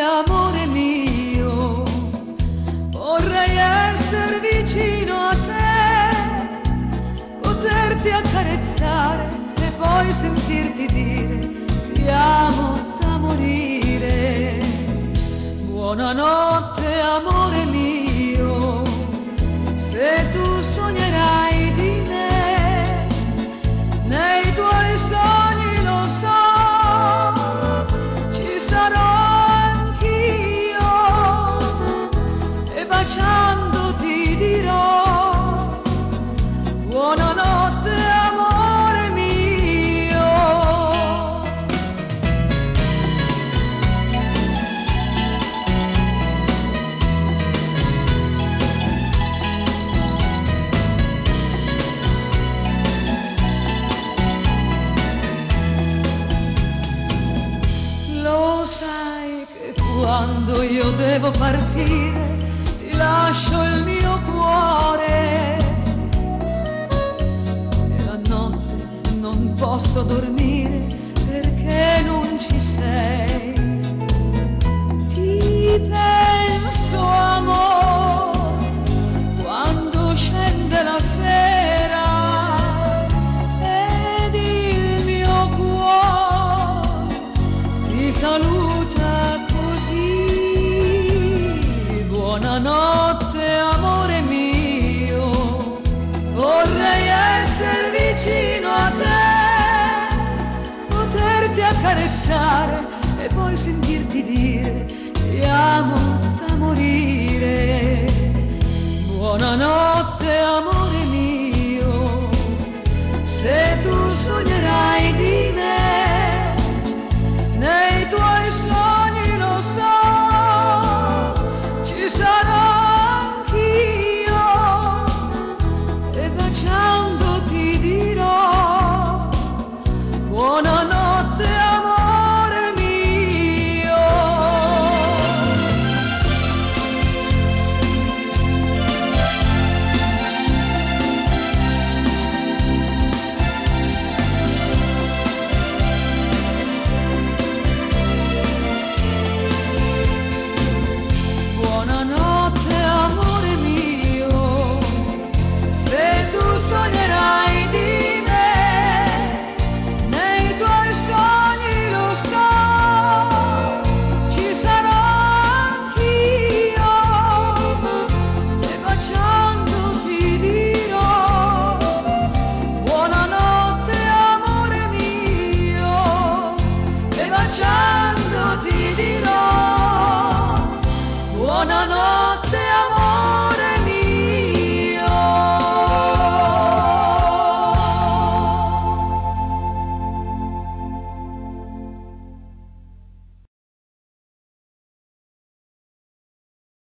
Amore mio, vorrei essere vicino a te, poterti accarezzare e poi sentirti dire ti amo da morire. Buonanotte quando io devo partire ti lascio il mio cuore e la notte non posso dormire perché non ci sei. Buonanotte amore mio, vorrei essere vicino a te, poterti accarezzare e poi sentirti dire ti amo da morire. Buonanotte amore mio, se tu sognerai amore